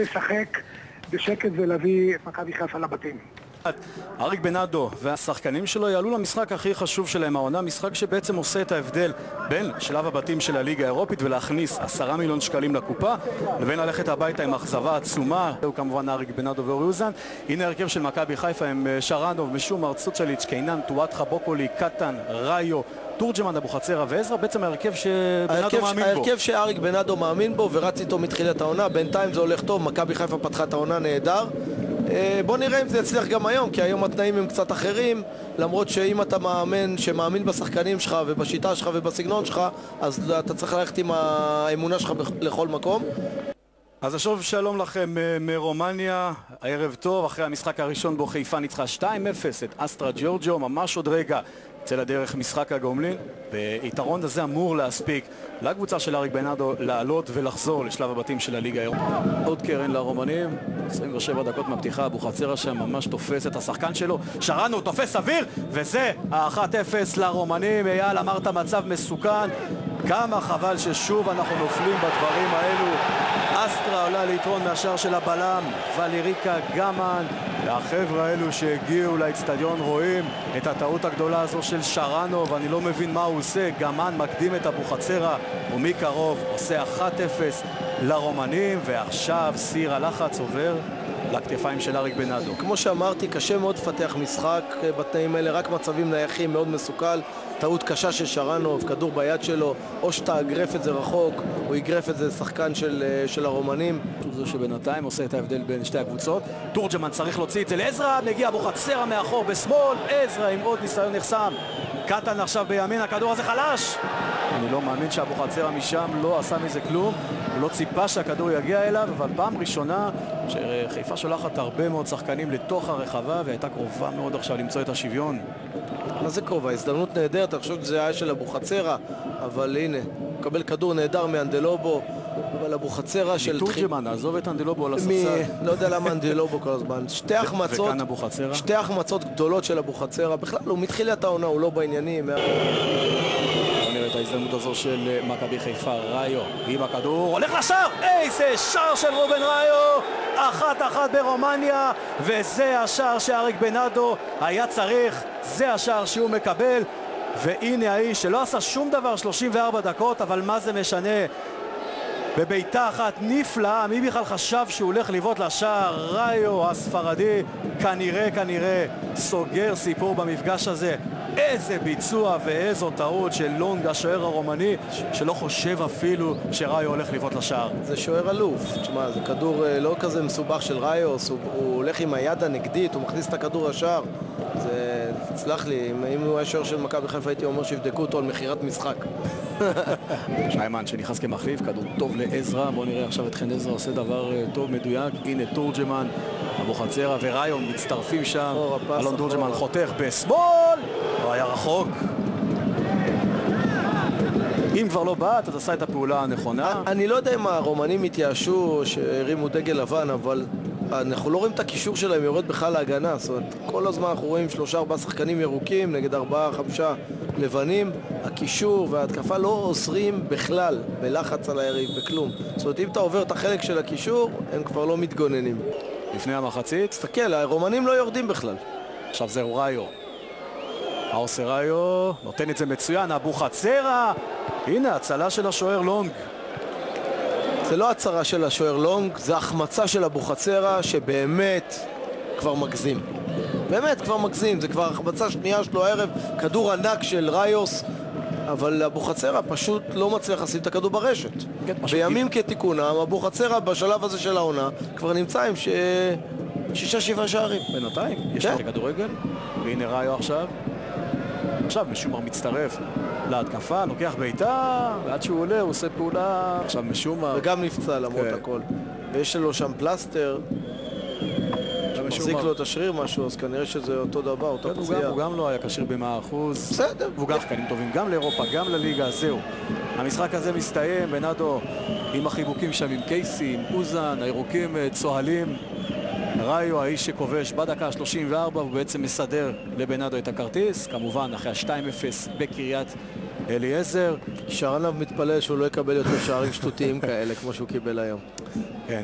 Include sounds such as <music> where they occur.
לשחק בשקט ולהביא את מכבי חיפה לבתים. אריק בנאדו והשחקנים שלו יעלו למשחק הכי חשוב שלהם העונה, משחק שבעצם עושה את ההבדל בין שלב הבתים של הליגה האירופית ולהכניס עשרה מיליון שקלים לקופה לבין ללכת הביתה עם אכזבה עצומה הוא כמובן אריק בנאדו ואורי אוזן הנה הרכב של מכבי חיפה עם אה, שרנוב, משום ארצוצ'ליץ', קיינן, טואטחה, בוקולי, קטן, ראיו תורג'מן, אבוחצירה ועזרא, בעצם ההרכב שבנאדו מאמין בו. ההרכב שאריק בנאדו מאמין בו ורץ איתו מתחילת העונה, בינתיים זה הולך טוב, מכבי חיפה פתחה את העונה נהדר. אה, בוא נראה אם זה יצליח גם היום, כי היום התנאים הם קצת אחרים, למרות שאם אתה מאמן שמאמין בשחקנים שלך ובשיטה שלך ובסגנון שלך, אז אתה צריך ללכת עם האמונה שלך לכל מקום. אז שוב שלום לכם מרומניה, ערב טוב, אחרי המשחק הראשון בו חיפה ניצחה 2-0 את אסטרה ג'ורג'ו, ממש עוד רגע יצא לדרך משחק הגומלין, ויתרון הזה אמור להספיק לקבוצה של אריק בנאדו לעלות ולחזור לשלב הבתים של הליגה היום. עוד קרן לרומנים, 27 דקות מהפתיחה, אבוחצירה שם ממש תופס את השחקן שלו, שרנו, תופס אוויר, וזה ה-1-0 לרומנים. אייל, אמרת מצב מסוכן, כמה חבל ששוב אנחנו נופלים בדברים האלו. אסטרה עולה ליתרון מהשער של הבלם, ולריקה גמן, והחבר'ה האלו שהגיעו לאצטדיון רואים את הטעות הגדולה הזו של שרנו, ואני לא מבין מה הוא עושה. גמן מקדים את אבוחצירה, ומקרוב עושה 1-0 לרומנים, ועכשיו סיר הלחץ עובר לכתפיים של אריק בנאדו. כמו שאמרתי, קשה מאוד לפתח משחק בתנאים האלה, רק מצבים נייחים, מאוד מסוכל. טעות קשה של שרנוב, כדור ביד שלו, או שאתה אגרף את זה רחוק, או יגרף את זה לשחקן של, אה, של הרומנים. זה שבינתיים עושה את ההבדל בין שתי הקבוצות. תורג'מן צריך להוציא את זה לעזרא, מגיע אבוחצירה מאחור בשמאל, עזרא עם עוד ניסיון נחסם. קטן עכשיו בימין, הכדור הזה חלש! אני לא מאמין שאבוחצירה משם לא עשה מזה כלום, הוא לא ציפה שהכדור יגיע אליו, אבל פעם ראשונה שחיפה שולחת הרבה מאוד שחקנים לתוך הרחבה והייתה קרובה מאוד עכשיו למצוא את השוויון. מה זה קרובה? הזדמנות נהדרת, אני חושב שזה היה של אבוחצירה, אבל הנה, מקבל כדור נהדר מאנדלובו, אבל אבוחצירה של... מתורג'מן, עזוב את אנדלובו על הספסל. לא יודע למה אנדלובו כל הזמן. <laughs> שתי החמצות... וכאן אבוחצירה? שתי החמצות גדולות של אבוחצירה. בכלל, הוא מתחילת העונה, הוא לא בעניינים. ההזדמנות הזו של מכבי חיפה, ראיו עם הכדור, הולך לשער! איזה שער של רובן ראיו! אחת אחת ברומניה, וזה השער שאריק בנאדו היה צריך, זה השער שהוא מקבל, והנה האיש שלא עשה שום דבר 34 דקות, אבל מה זה משנה? בביתה אחת נפלאה, מי בכלל חשב שהוא הולך לבעוט לשער? ראיו הספרדי כנראה כנראה סוגר סיפור במפגש הזה איזה ביצוע ואיזו טעות של לונג, השוער הרומני, שלא חושב אפילו שראיו הולך לבעוט לשער. זה שוער אלוף. תשמע, זה כדור אה, לא כזה מסובך של ראיו, הוא הולך עם היד הנגדית, הוא מכניס את הכדור לשער. זה, סלח לי, אם הוא היה שוער של מכבי חיפה הייתי אומר שיבדקו אותו על מכירת משחק. <laughs> שיימן שנכנס כמחליף, כדור טוב לעזרא, בואו נראה עכשיו את חן עזרא עושה דבר אה, טוב, מדויק, הנה תורג'מן, אבוחצירה וריון מצטרפים שם, אלון תורג'מן חותך בשמאל, לא היה רחוק. אם כבר לא באת, אז עשה את הפעולה הנכונה. אני לא יודע אם הרומנים התייאשו, שהרימו דגל לבן, אבל אנחנו לא רואים את הקישור שלהם יורד בכלל להגנה, זאת אומרת, כל הזמן אנחנו רואים שלושה ארבעה שחקנים ירוקים נגד ארבעה חמישה לבנים, הקישור וההתקפה לא עוזרים בכלל בלחץ על היריב, בכלום. זאת אומרת, אם אתה עובר את החלק של הקישור, הם כבר לא מתגוננים. לפני המחצית? תסתכל, הרומנים לא יורדים בכלל. עכשיו זהו ראיו. האוסר ראיו נותן את זה מצוין, אבו חצרה! הנה, הצלה של השוער לונג. זה לא הצהרה של השוער לונג, זה החמצה של אבוחצירה שבאמת כבר מגזים. באמת כבר מגזים, זה כבר החמצה שנייה שלו הערב, כדור ענק של ראיוס, אבל אבוחצירה פשוט לא מצליח לשים את הכדור ברשת. כן, בימים כתיקונם, אבוחצירה בשלב הזה של העונה כבר נמצא עם ש... שישה שבעה שערים. בינתיים, יש כן. את הכדורגל, והנה ראיו עכשיו. עכשיו משומר מצטרף להתקפה, לוקח בעיטה, ועד שהוא עולה הוא עושה פעולה, עכשיו משומר. וגם נפצע למרות כן. הכל. ויש לו שם פלסטר. מחזיק לו את השריר משהו, אז כנראה שזה אותו דבר, אותו כן, פציעה. הוא גם לא היה כשיר במאה אחוז. בסדר. והוא גם שחקנים טובים, גם לאירופה, גם לליגה, זהו. המשחק הזה מסתיים, בנאדו עם החיבוקים שם עם קייסי, עם אוזן, הירוקים אה, צוהלים. ראיו, האיש שכובש בדקה ה-34, הוא בעצם מסדר לבנאדו את הכרטיס, כמובן אחרי ה-2-0 בקריית אליעזר. שרנב מתפלל שהוא לא יקבל יותר שערים שטותיים כאלה כמו שהוא קיבל היום. כן,